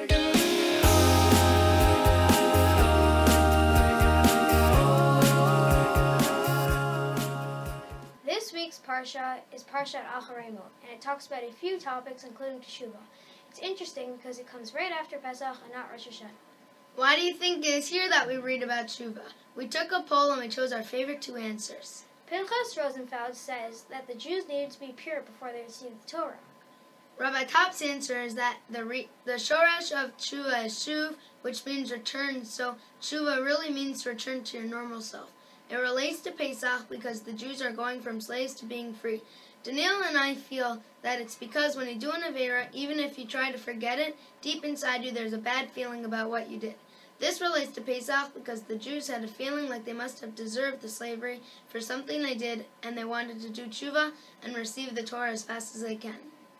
This week's Parsha is Parshat Acharei Mot, and it talks about a few topics including Teshuvah. It's interesting because it comes right after Pesach and not Rosh Hashanah. Why do you think it is here that we read about Tshuva? We took a poll and we chose our favorite two answers. Pinchas Rosenfeld says that the Jews needed to be pure before they received the Torah. Rabbi Top's answer is that the re- the shoresh of tshuva is shuv, which means return. So tshuva really means return to your normal self. It relates to Pesach because the Jews are going from slaves to being free. Daniel and I feel that it's because when you do an avera, even if you try to forget it, deep inside you there's a bad feeling about what you did. This relates to Pesach because the Jews had a feeling like they must have deserved the slavery for something they did, and they wanted to do tshuva and receive the Torah as fast as they can.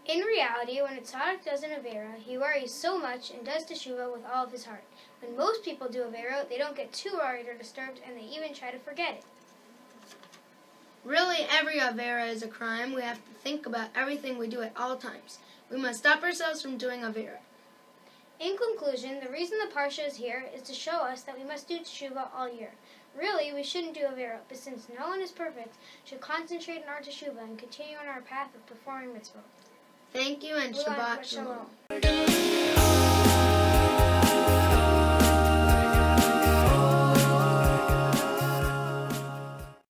In reality, when a tzaddik does an avera, he worries so much and does teshuvah with all of his heart. When most people do avera, they don't get too worried or disturbed, and they even try to forget it. Really, every avera is a crime. We have to think about everything we do at all times. We must stop ourselves from doing avera. In conclusion, the reason the parsha is here is to show us that we must do teshuvah all year. Really, we shouldn't do avera, but since no one is perfect, should concentrate on our teshuvah and continue on our path of performing mitzvot. Thank you and Shabbat shalom.